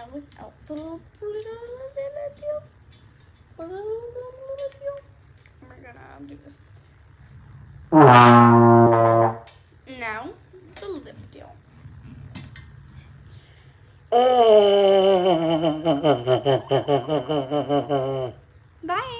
out without the little banana deal. We're oh gonna do this. Now, the lip deal. Bye.